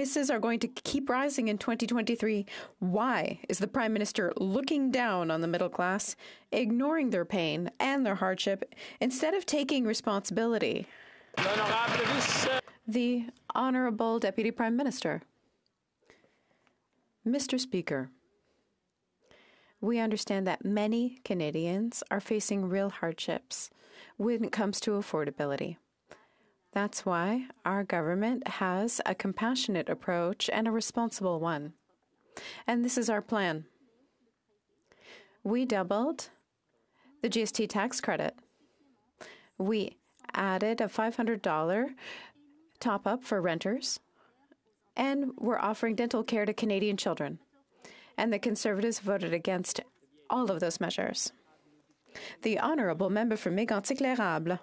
prices are going to keep rising in 2023. Why is the Prime Minister looking down on the middle class, ignoring their pain and their hardship, instead of taking responsibility? The Honourable Deputy Prime Minister. Mr. Speaker, we understand that many Canadians are facing real hardships when it comes to affordability. That's why our government has a compassionate approach and a responsible one. And this is our plan. We doubled the GST tax credit. We added a $500 top up for renters, and we're offering dental care to Canadian children. And the Conservatives voted against all of those measures. The Honourable Member for Mégantic-l'Érable.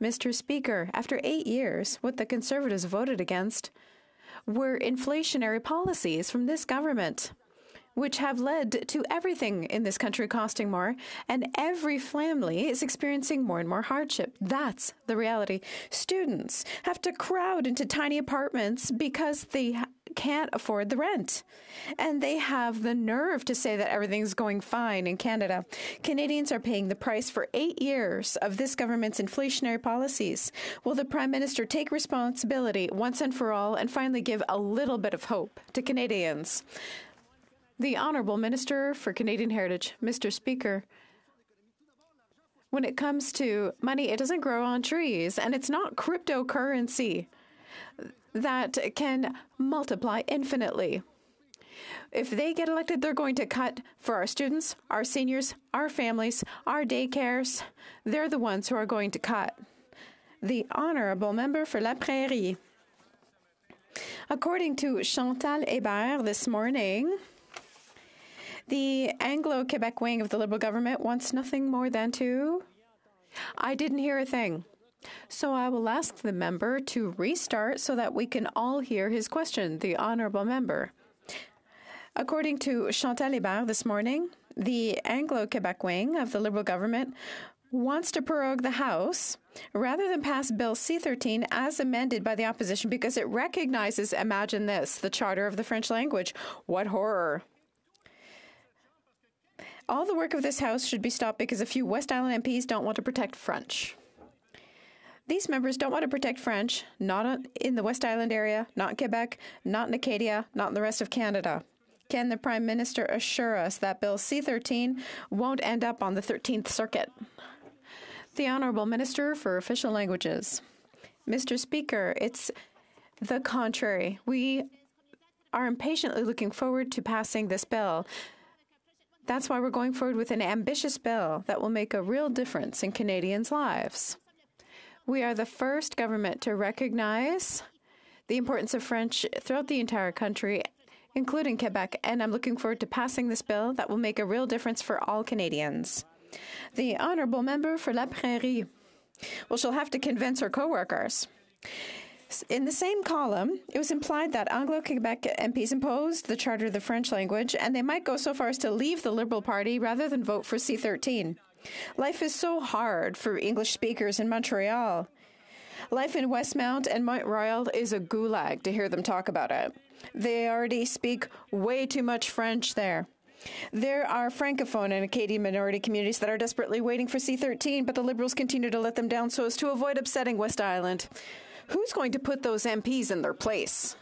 Mr. Speaker, after eight years, what the Conservatives voted against were inflationary policies from this government, which have led to everything in this country costing more, and every family is experiencing more and more hardship. That's the reality. Students have to crowd into tiny apartments because they can't afford the rent. And they have the nerve to say that everything's going fine in Canada. Canadians are paying the price for eight years of this government's inflationary policies. Will the Prime Minister take responsibility once and for all and finally give a little bit of hope to Canadians? The Honourable Minister for Canadian Heritage, Mr. Speaker. When it comes to money, it doesn't grow on trees, and it's not cryptocurrency that can multiply infinitely. If they get elected, they're going to cut for our students, our seniors, our families, our daycares. They're the ones who are going to cut. The Honourable Member for La Prairie. According to Chantal Hébert this morning, the Anglo Quebec wing of the Liberal government wants nothing more than to. I didn't hear a thing. So I will ask the member to restart so that we can all hear his question, the honourable member. According to Chantal Hébert this morning, the Anglo Quebec wing of the Liberal government wants to prorogue the House rather than pass Bill C 13 as amended by the opposition because it recognizes, imagine this, the Charter of the French language. What horror! All the work of this House should be stopped because a few West Island MPs don't want to protect French. These members don't want to protect French, not in the West Island area, not in Quebec, not in Acadia, not in the rest of Canada. Can the Prime Minister assure us that Bill C 13 won't end up on the 13th Circuit? The Honourable Minister for Official Languages. Mr. Speaker, it's the contrary. We are impatiently looking forward to passing this bill. That's why we're going forward with an ambitious bill that will make a real difference in Canadians' lives. We are the first government to recognize the importance of French throughout the entire country, including Quebec, and I'm looking forward to passing this bill that will make a real difference for all Canadians. The honourable member for La Prairie. Well, she'll have to convince her co workers. In the same column, it was implied that Anglo Quebec MPs imposed the Charter of the French language, and they might go so far as to leave the Liberal Party rather than vote for C 13. Life is so hard for English speakers in Montreal. Life in Westmount and Mount Royal is a gulag to hear them talk about it. They already speak way too much French there. There are Francophone and Acadian minority communities that are desperately waiting for C 13, but the Liberals continue to let them down so as to avoid upsetting West Island. Who's going to put those MPs in their place?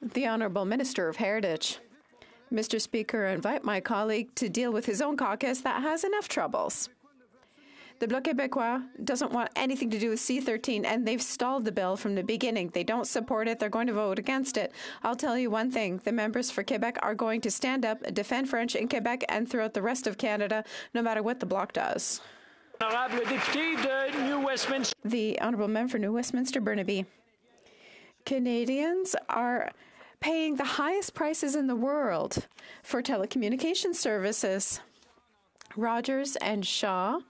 The Honourable Minister of Heritage. Mr. Speaker, I invite my colleague to deal with his own caucus that has enough troubles. The Bloc Québécois doesn't want anything to do with C 13, and they've stalled the bill from the beginning. They don't support it, they're going to vote against it. I'll tell you one thing the members for Quebec are going to stand up, defend French in Quebec and throughout the rest of Canada, no matter what the Bloc does. The Honourable Member for New Westminster Burnaby. Canadians are paying the highest prices in the world for telecommunication services. Rogers and Shaw.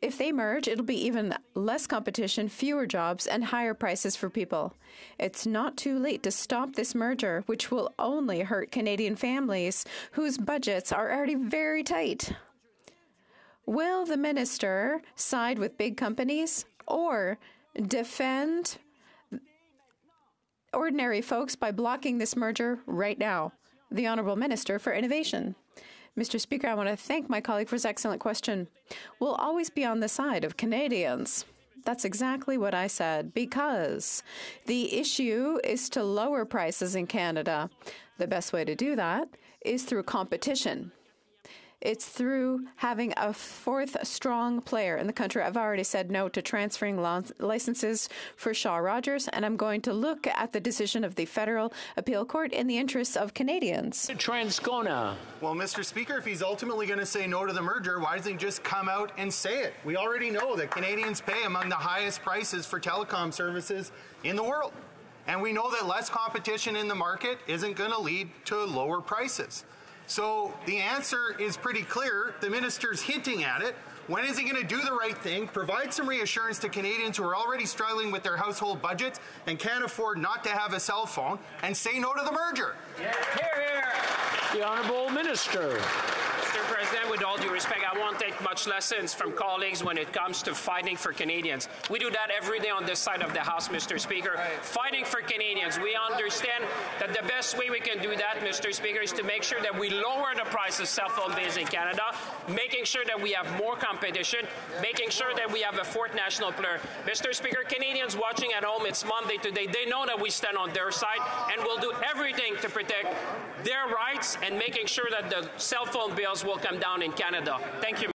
If they merge, it'll be even less competition, fewer jobs, and higher prices for people. It's not too late to stop this merger, which will only hurt Canadian families whose budgets are already very tight. Will the minister side with big companies or defend ordinary folks by blocking this merger right now? The Honourable Minister for Innovation. Mr. Speaker, I want to thank my colleague for his excellent question. We'll always be on the side of Canadians. That's exactly what I said, because the issue is to lower prices in Canada. The best way to do that is through competition. It's through having a fourth strong player in the country. I've already said no to transferring licenses for Shaw Rogers, and I'm going to look at the decision of the Federal Appeal Court in the interests of Canadians. Transcona. Well, Mr. Speaker, if he's ultimately going to say no to the merger, why doesn't he just come out and say it? We already know that Canadians pay among the highest prices for telecom services in the world. And we know that less competition in the market isn't going to lead to lower prices. So the answer is pretty clear. The minister's hinting at it. When is he going to do the right thing, provide some reassurance to Canadians who are already struggling with their household budgets and can't afford not to have a cell phone, and say no to the merger? Hear, hear. The Honourable Minister. President, with all due respect, I won't take much lessons from colleagues when it comes to fighting for Canadians. We do that every day on this side of the House, Mr. Speaker. Right. Fighting for Canadians. We understand that the best way we can do that, Mr. Speaker, is to make sure that we lower the price of cell phone bills in Canada, making sure that we have more competition, making sure that we have a fourth national player. Mr. Speaker, Canadians watching at home, it's Monday today. They know that we stand on their side, and we'll do everything to protect their rights and making sure that the cell phone bills will come down in Canada. Thank you.